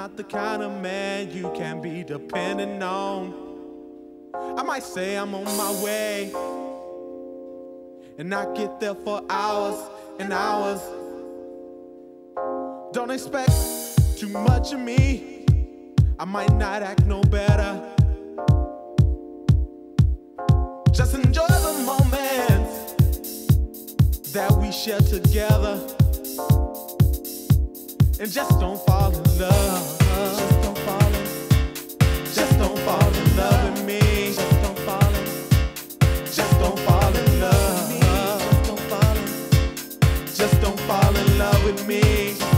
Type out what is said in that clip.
Not the kind of man you can be dependent on. I might say I'm on my way, and I get there for hours and hours. Don't expect too much of me. I might not act no better. Just enjoy the moments that we share together and just don't fall in love. Just don't fall in. Just don't fall in love with me. Just don't fall in. Just don't fall in love. Just don't fall in. Just don't fall in love with me.